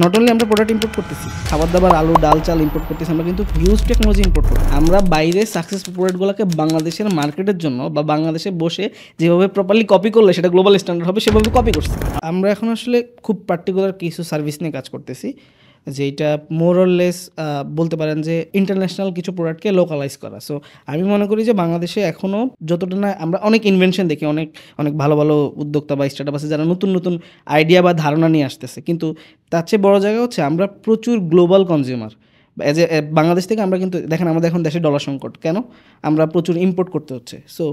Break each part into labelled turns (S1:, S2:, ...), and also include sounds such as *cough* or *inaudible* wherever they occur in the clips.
S1: Not only আমরা product import করতেছি খাবার দাবার আলু, ডাল, চাল ইম্পোর্ট করতেছি, আমরা কিন্তু হিউজ টেকনোলজি ইম্পোর্ট করি আমরা বাইরে সাকসেসফুল প্রোডাক্টগুলোকে বাংলাদেশের মার্কেটের জন্য বা বাংলাদেশে বসে যেভাবে প্রপারলি কপি করলে সেটা গ্লোবাল স্ট্যান্ডার্ড হবে, সেভাবে কপি করছি। আমরা এখন আসলে খুব পার্টিকুলার কিছু সার্ভিস নিয়ে কাজ করতেছি। যেটা মোরলেস বলতে পারেন যে ইন্টারন্যাশনাল কিছু প্রোডাক্টকে লোকালাইজ করা। সো আমি মনে করি যে বাংলাদেশে এখনও যতটা না, আমরা অনেক ইনভেনশন দেখি, অনেক অনেক ভালো ভালো উদ্যোক্তা বা স্টার্ট আছে যারা নতুন নতুন আইডিয়া বা ধারণা নিয়ে আসতেছে। কিন্তু তার চেয়ে বড় জায়গা হচ্ছে আমরা প্রচুর global consumer as a Bangladesh থেকে আমরা কিন্তু দেখেন আমাদের এখন দেশে ডলার সংকট কেন? আমরা প্রচুর ইম্পোর্ট করতে হচ্ছে। সো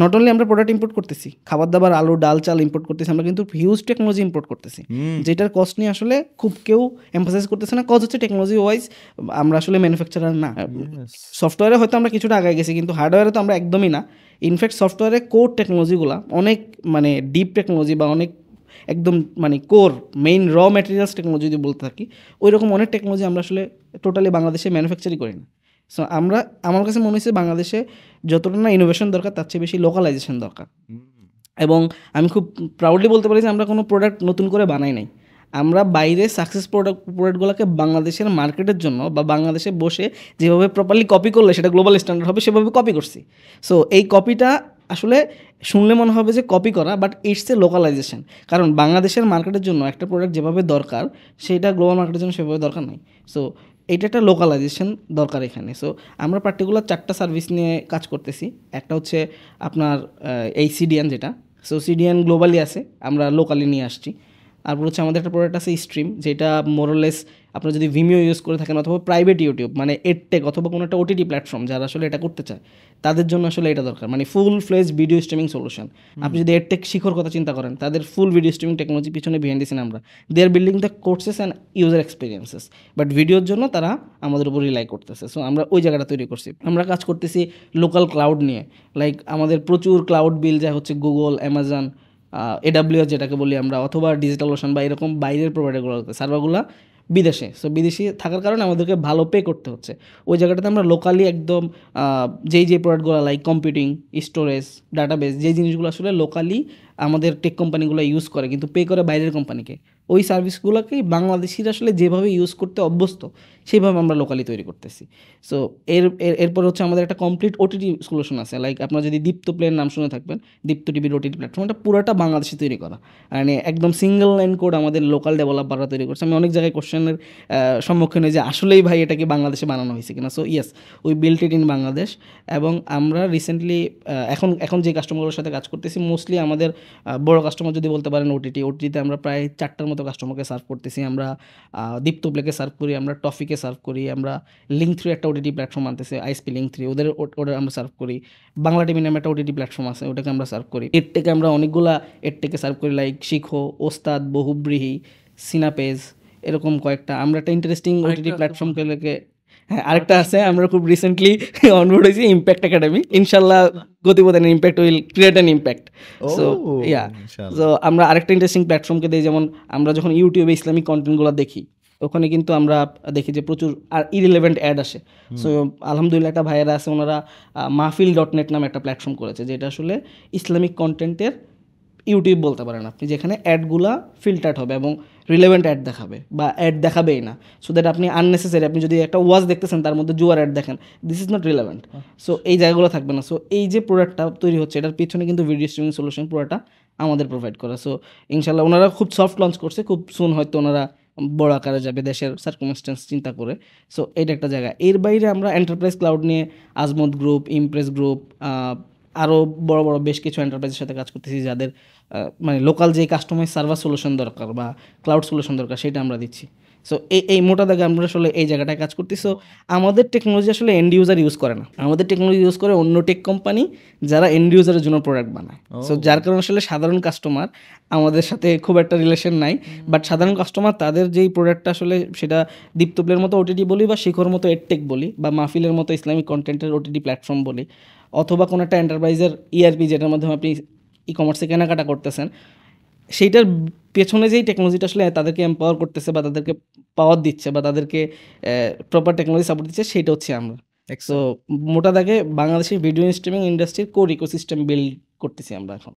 S1: নট অনলি আমরা প্রোডাক্ট ইম্পোর্ট করতেছি খাবার দাবার আলু ডাল চাল ইম্পোর্ট করতেছি আমরা কিন্তু হিউজ টেকনোলজি ইম্পোর্ট করতেছি। যেটার কস্ট নিয়ে আসলে খুব কেউ এমফাসাইজ করতেছে না। কজ হচ্ছে টেকনোলজি ওয়াইজ আমরা আসলে ম্যানুফ্যাকচারার না। সফটওয়্যারে হয়তো আমরা কিছুটা আগে গেছি কিন্তু হার্ডওয়্যারে তো আমরা একদমই না। ইনফ্যাক্ট সফটওয়্যারে কোর টেকনোলজিগুলো অনেক মানে ডিপ টেকনোলজি বা অনেক একদম মানে core main raw materials technology যদি বলতে থাকি ওই রকম অনেক টেকনোলজি আমরা আসলে টোটালি বাংলাদেশে ম্যানুফ্যাকচারই করি না। সো আমরা আমার কাছে মনে হচ্ছে বাংলাদেশে যতটা না ইনোভেশন দরকার তার চেয়ে বেশি লোকালাইজেশন দরকার। এবং আমি খুব প্রাউডলি বলতে পারি যে আমরা কোনো প্রোডাক্ট নতুন করে বানাই নাই। আমরা বাইরে সাকসেস প্রোডাক্ট প্রোডাক্টগুলোকে বাংলাদেশের মার্কেটের জন্য বা বাংলাদেশে বসে যেভাবে প্রপারলি কপি করলে সেটা গ্লোবাল স্ট্যান্ডার্ড হবে সেভাবে কপি করছি। সো এই কপিটা আসলে শুনলে মনে হবে যে কপি করা বাট ইটস এ লোকালাইজেশন কারণ বাংলাদেশের মার্কেটের জন্য একটা প্রোডাক্ট যেভাবে দরকার, সেটা গ্লোবাল মার্কেটের জন্য সেভাবে দরকার নেই। সো এটা একটা লোকালাইজেশন দরকার এখানে। সো আমরা পার্টিকুলার চারটা সার্ভিস নিয়ে কাজ করতেছি। একটা হচ্ছে আপনার এই সিডিএন যেটা। সো সিডিএন গ্লোবালি আছে, আমরা লোকালি নিয়ে আসছি। তারপর হচ্ছে আমাদের একটা প্রোডাক্ট আছে স্ট্রিম যেটা মোরলেস আপনারা যদি ভিমিও ইউজ করে থাকেন অথবা প্রাইভেট ইউটিউব মানে এডটেক অথবা কোনো একটা ওটিটি প্ল্যাটফর্ম যারা আসলে এটা করতে চায় তাদের জন্য আসলে এটা দরকার। মানে full fledge video streaming solution আপনি যদি এডটেক শিখর কথা চিন্তা করেন তাদের ফুল ভিডিও স্ট্রিমিং টেকনোলজি পিছনে বিহাইন্ড দিয়েছেন আমরা। They are building the courses and user experiences but ভিডিওর জন্য তারা আমাদের উপর রিলাই করতেছে। সো আমরা ওই জায়গাটা তৈরি করছি। আমরা কাজ করতেছি লোকাল ক্লাউড নিয়ে। লাইক আমাদের প্রচুর ক্লাউড বিল যা হচ্ছে গুগল অ্যামাজন এডাব্লিউ যেটাকে বলি আমরা, অথবা ডিজিটাল ওশান বা এরকম বাইরের প্রোভাইডারগুলো সার্ভারগুলো বিদেশে। সো বিদেশি থাকার কারণে আমাদেরকে ভালো পে করতে হচ্ছে। ওই জায়গাটাতে আমরা লোকালি একদম যেই যে প্রোডাক্টগুলো লাইক কম্পিউটিং স্টোরেজ ডাটাবেস যে জিনিসগুলো আসলে লোকালি আমাদের টেক কোম্পানিগুলো ইউজ করে, কিন্তু পে করে বাইরের কোম্পানিকে ওই সার্ভিসগুলোকেই বাংলাদেশিরা আসলে যেভাবে ইউজ করতে অভ্যস্ত সেইভাবে আমরা লোকালি তৈরি করতেছি। সো এর, এর- এরপর হচ্ছে আমাদের একটা কমপ্লিট ওটিটি সলিউশন আছে। লাইক আপনারা যদি দীপ্ত প্লের নাম শুনে থাকবেন দীপ্ত টিভির ওটিটি প্ল্যাটফর্ম এটা পুরোটা বাংলাদেশে তৈরি করা। মানে একদম সিঙ্গেল লাইন কোড আমাদের লোকাল ডেভেলপাররা তৈরি করছে। আমি অনেক জায়গায় কোশ্চেনের সম্মুখীন হই যে আসলেই ভাই এটাকে বাংলাদেশে বানানো হয়েছে কিনা? So yes we built it in Bangladesh এবং আমরা রিসেন্টলি এখন এখন যে কাস্টমারগুলোর সাথে কাজ করতেছি মোস্টলি আমাদের বড় কাস্টমার যদি বলতে পারেন ওটিটি ওটিটিতে আমরা প্রায় চারটার মতো কাস্টমারকে সার্ভ করতেছি। আমরা দীপ্ত প্লেকে সার্ভ করি আমরা টফিকে সার্ভ করি আমরা লিঙ্ক থ্রি একটা ওটিটি প্ল্যাটফর্ম আনতেছে আইসপি লিঙ্ক থ্রি ওদের ওটা আমরা সার্ভ করি। বাংলা টিভি নামে একটা ওটিটি প্ল্যাটফর্ম আছে ওটাকে আমরা সার্ভ করি। এর থেকে আমরা অনেকগুলা এর থেকে সার্ভ করি লাইক শিখো ওস্তাদ বহুব্রিহি সিনাপেজ এরকম কয়েকটা। আমরা একটা ইন্টারেস্টিং ওটিটি প্ল্যাটফর্মকে হ্যাঁ আরেকটা আছে আমরা খুব রিসেন্টলি অনবোর্ড *laughs* হয়েছি ইম্প্যাক্ট একাডেমি ইনশাল্লাহ গতিপথ impact will create an impact so yeah. তো আমরা আরেকটা ইন্টারেস্টিং প্ল্যাটফর্মকে দিই যেমন আমরা যখন ইউটিউবে ইসলামিক কন্টেন্টগুলো দেখি ওখানে কিন্তু আমরা দেখি যে প্রচুর আর ইরিলেভেন্ট অ্যাড আসে। সো আলহামদুলিল্লাহ একটা ভাইয়েরা আছে ওনারা মাহফিল ডট নেট নামে একটা প্ল্যাটফর্ম করেছে যেটা আসলে ইসলামিক কন্টেন্টের ইউটিউব বলতে পারেন আপনি যেখানে অ্যাডগুলা ফিল্টার্ড হবে এবং রিলেভেন্ট অ্যাড দেখাবে বা অ্যাড দেখাবেই না। সো দ্যাট আপনি আননেসেসারি আপনি যদি একটা ওয়াজ দেখতেছেন, তার মধ্যে জুয়ার অ্যাড দেখেন this is not relevant so এই জায়গাগুলো থাকবে না। সো এই যে প্রোডাক্টটা তৈরি হচ্ছে, এটার পিছনে কিন্তু ভিডিও স্ট্রিমিং সলিউশন পুরোটা আমাদের প্রোভাইড করা। সো ইনশাল্লাহ ওনারা খুব সফট লঞ্চ করছে, খুব সুন হয়তো ওনারা বড় আকারে যাবে দেশের সার্কমস্টেন্স চিন্তা করে। সো এটা একটা জায়গা। এর বাইরে আমরা এন্টারপ্রাইজ ক্লাউড নিয়ে আজমত গ্রুপ ইমপ্রেস গ্রুপ আরও বড় বড় বেশ কিছু এন্টারপ্রাইজের সাথে কাজ করতেছি যাদের মানে লোকাল যে কাস্টমাইজ সার্ভার সলিউশন দরকার বা ক্লাউড সলিউশন দরকার সেটা আমরা দিচ্ছি। সো এই এই মোটা দাগে আমরা আসলে এই জায়গাটায় কাজ করতেছি। সো আমাদের টেকনোলজি আসলে এন্ড ইউজার ইউজ করে না। আমাদের টেকনোলজি ইউজ করে অন্য টেক কোম্পানি যারা এন্ড ইউজারের জন্য প্রোডাক্ট বানায়। সো যার কারণে আসলে সাধারণ কাস্টমার আমাদের সাথে খুব একটা রিলেশন নাই। বাট সাধারণ কাস্টমার তাদের যেই প্রোডাক্টটা আসলে সেটা দীপ্তপ্লের মতো ওটিটি বলি বা শিখর মতো এডটেক বলি বা মাহফিলের মতো ইসলামিক কন্টেন্টের ওটিটি প্ল্যাটফর্ম বলি অথবা কোনো একটা এন্টারপ্রাইজের ইআরপি যেটার মাধ্যমে আপনি ই কমার্সে কেনাকাটা করতেছেন সেইটার পেছনে যেই টেকনোলজিটা আসলে তাদেরকে এম্পাওয়ার করতেছে বা তাদেরকে পাওয়ার দিচ্ছে বা তাদেরকে প্রপার টেকনোলজি সাপোর্ট দিচ্ছে সেটা হচ্ছে আমরা। সো মোটা দাগে বাংলাদেশের ভিডিও স্ট্রিমিং ইন্ডাস্ট্রির কোর ইকোসিস্টেম বিল্ড করতেছি আমরা এখন।